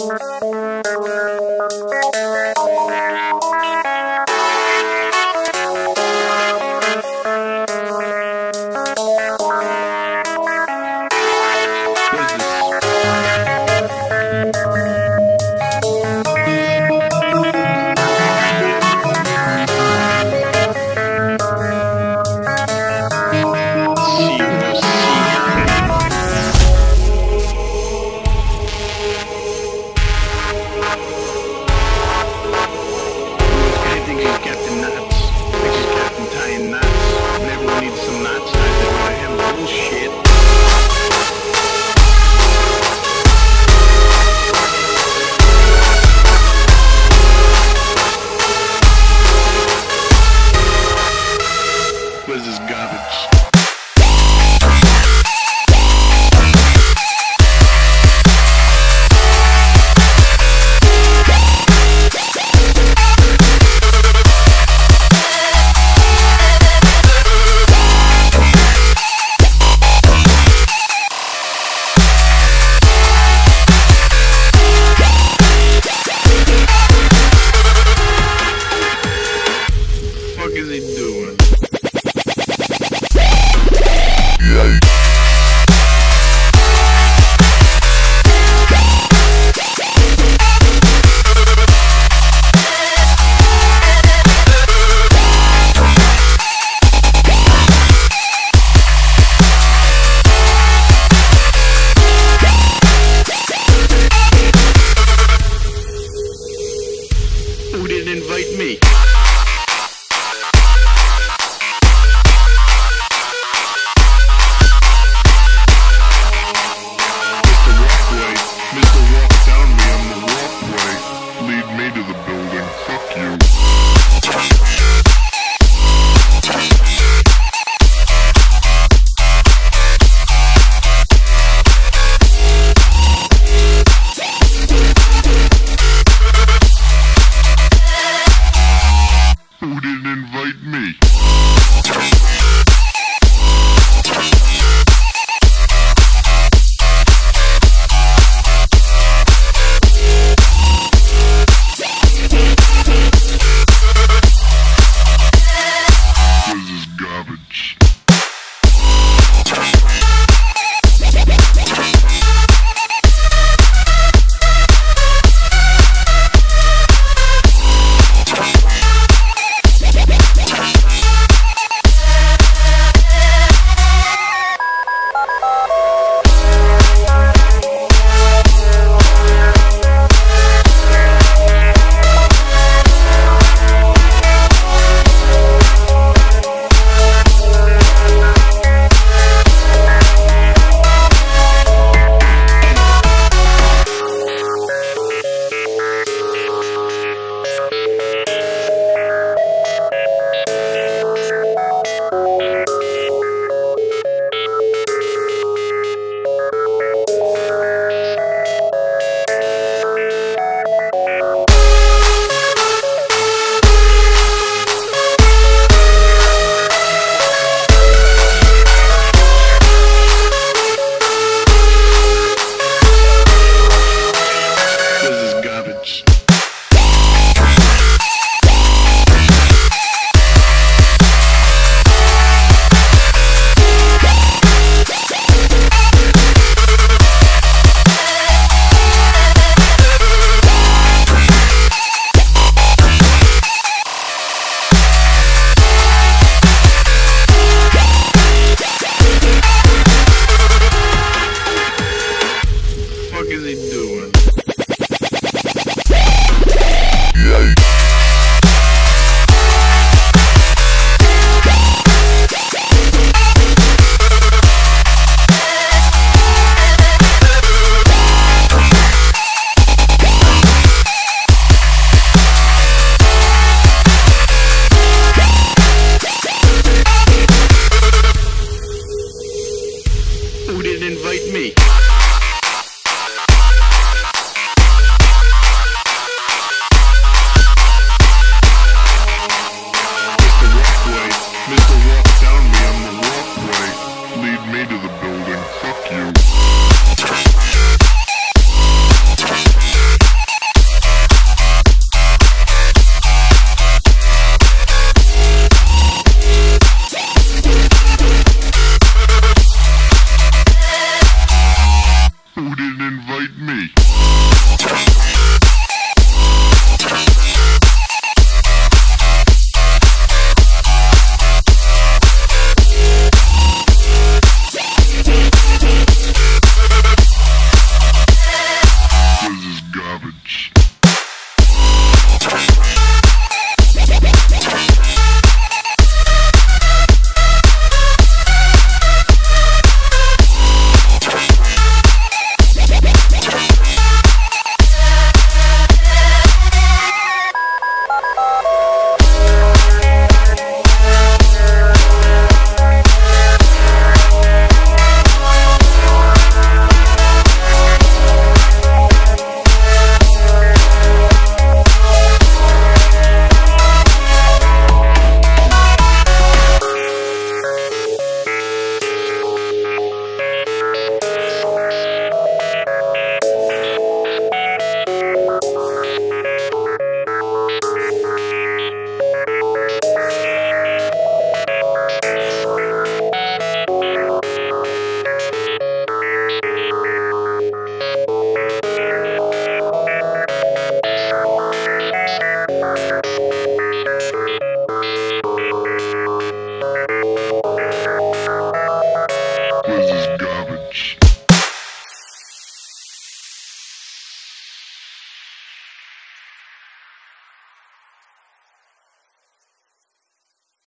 Música me?